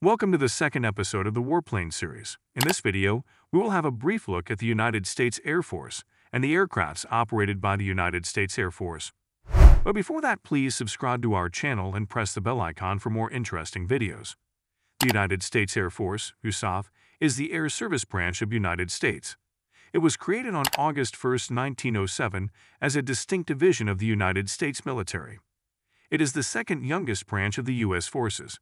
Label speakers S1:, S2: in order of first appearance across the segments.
S1: Welcome to the second episode of the Warplane series. In this video, we will have a brief look at the United States Air Force and the aircrafts operated by the United States Air Force. But before that, please subscribe to our channel and press the bell icon for more interesting videos. The United States Air Force, USAF, is the air service branch of United States. It was created on August 1, 1907, as a distinct division of the United States military. It is the second youngest branch of the U.S. forces.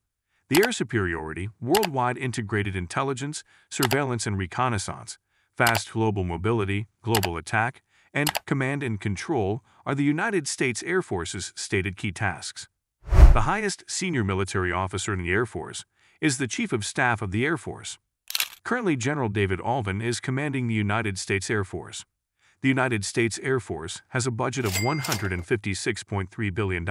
S1: The air superiority, worldwide integrated intelligence, surveillance and reconnaissance, fast global mobility, global attack, and command and control are the United States Air Force's stated key tasks. The highest senior military officer in the Air Force is the Chief of Staff of the Air Force. Currently, General David Allvin is commanding the United States Air Force. The United States Air Force has a budget of $156.3 billion.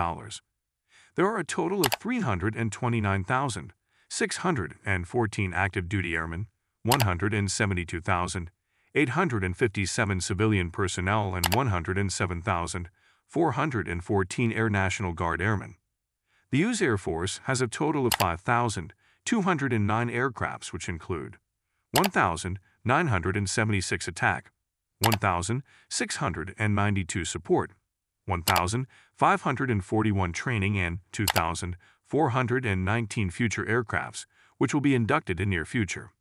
S1: There are a total of 329,614 active duty airmen, 172,857 civilian personnel, and 107,414 Air National Guard airmen. The U.S. Air Force has a total of 5,209 aircrafts, which include 1,976 attack, 1,692 support, 1,541 training, and 2,419 future aircrafts, which will be inducted in near future.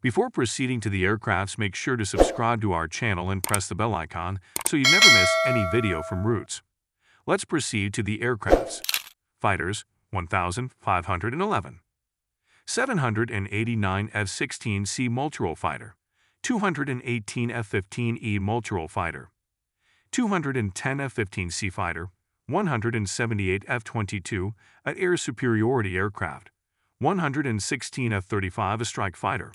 S1: Before proceeding to the aircrafts, make sure to subscribe to our channel and press the bell icon so you never miss any video from Roots. Let's proceed to the aircrafts. Fighters, 1,511. 789 F-16C Multirole Fighter, 218 F-15E Multirole Fighter, 210 F-15C Fighter, 178 F-22 at Air Superiority Aircraft, 116 F-35 a Strike Fighter,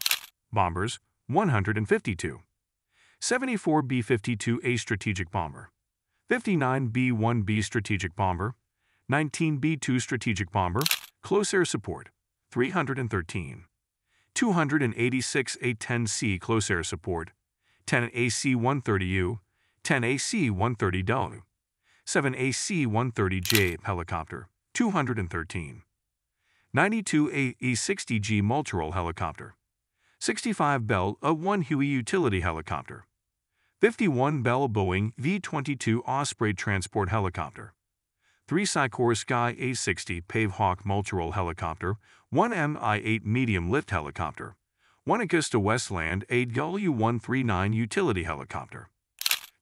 S1: Bombers, 152, 74 B-52A Strategic Bomber, 59 B-1B Strategic Bomber, 19 B-2 Strategic Bomber, Close Air Support, 313. 286 A10C close air support, 10 AC-130U, 10 AC-130W, 7 AC-130J helicopter, 213. 92 AE-60G multirole helicopter, 65 Bell A-1 Huey utility helicopter, 51 Bell Boeing V-22 Osprey transport helicopter, 3 Sikorsky A-60 Pavehawk multirole helicopter, 1 Mi-8 medium lift helicopter, 1 AgustaWestland AW-139 utility helicopter,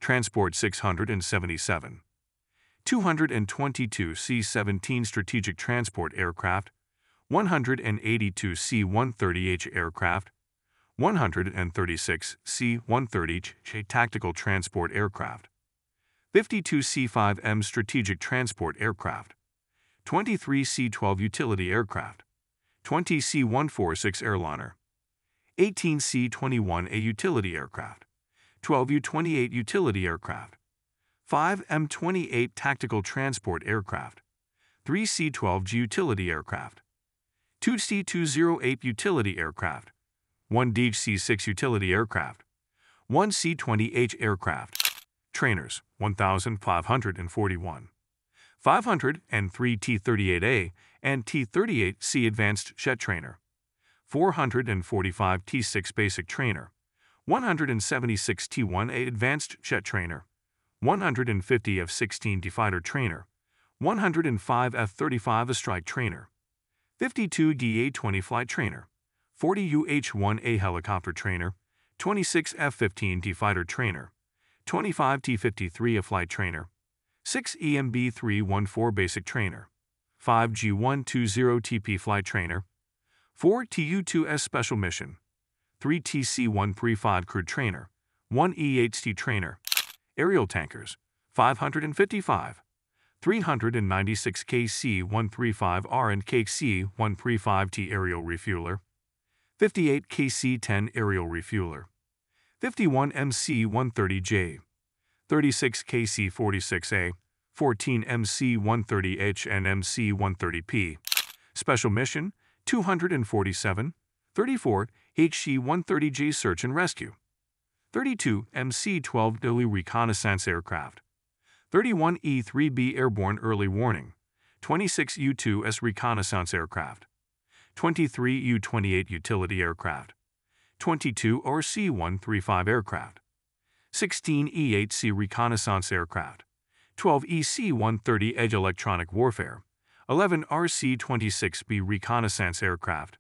S1: Transport 677, 222 C-17 strategic transport aircraft, 182 C-130H aircraft, 136 C-130H tactical transport aircraft, 52 C-5M strategic transport aircraft, 23 C-12 utility aircraft, 20 C-146 airliner, 18 C-21A utility aircraft, 12 U-28 utility aircraft, 5 M-28 tactical transport aircraft, 3 C-12G utility aircraft, 2 C-208 utility aircraft, 1 DHC-6 utility aircraft, 1 C-20H aircraft, trainers 1,541, 503 T-38A and T-38C Advanced Jet Trainer, 445 T-6 Basic Trainer, 176 T-1A Advanced Jet Trainer, 150 F-16 D Fighter Trainer, 105 F-35 A Strike Trainer, 52 DA-20 Flight Trainer, 40 UH-1A Helicopter Trainer, 26 F-15 D Fighter Trainer, 25 T-53 a flight trainer, 6 EMB-314 basic trainer, 5 G-120 TP flight trainer, 4 TU-2S special mission, 3 TC-135 crew trainer, 1 EHT trainer, aerial tankers, 555, 396 KC-135R and KC-135T aerial refueler, 58 KC-10 aerial refueler, 51 MC-130J, 36 KC-46A, 14 MC-130H and MC-130P. Special Mission 247, 34 HC-130J Search and Rescue, 32 MC-12W Reconnaissance Aircraft, 31 E-3B Airborne Early Warning, 26 U-2S Reconnaissance Aircraft, 23 U-28 utility aircraft, 22 RC-135 aircraft, 16 E-8C reconnaissance aircraft, 12 EC-130H electronic warfare, 11 RC-26B reconnaissance aircraft,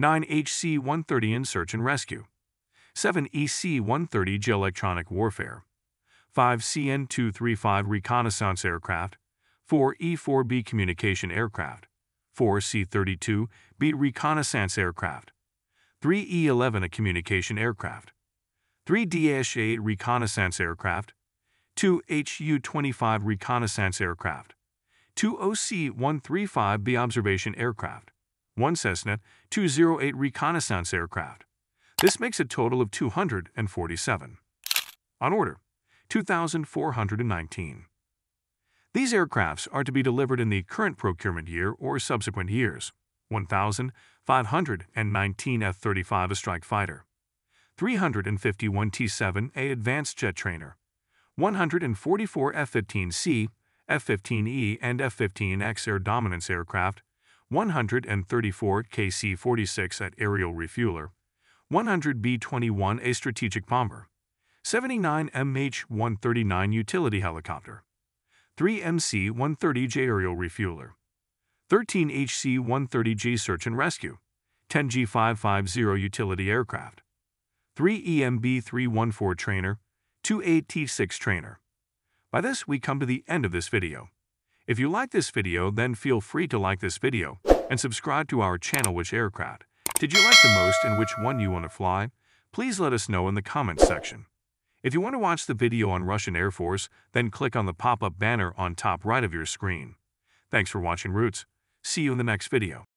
S1: 9 HC-130 in search and rescue, 7 EC-130 J electronic warfare, 5 CN-235 reconnaissance aircraft, 4 E-4B communication aircraft, 4 C-32 B reconnaissance aircraft, 3 E-11 a communication aircraft, 3 DH-8 reconnaissance aircraft, 2 HU-25 reconnaissance aircraft, 2 OC-135B observation aircraft, 1 Cessna 208 reconnaissance aircraft. This makes a total of 247. On order, 2,419. These aircrafts are to be delivered in the current procurement year or subsequent years. 1,519 F-35 a strike fighter, 351 T-7A advanced jet trainer, 144 F-15C, F-15E and F-15X air dominance aircraft, 134 KC-46 at aerial refueler, 100 B-21 a strategic bomber, 79 MH-139 utility helicopter, 3 MC-130J aerial refueler, 13 HC-130G search and rescue, 10 G-550 utility aircraft, 3 EMB-314 trainer, 2 AT-6 trainer. By this, we come to the end of this video. If you like this video, then feel free to like this video and subscribe to our channel which aircraft. Did you like the most and which one you want to fly? Please let us know in the comments section. If you want to watch the video on Russian Air Force, then click on the pop-up banner on top right of your screen. Thanks for watching Roots. See you in the next video.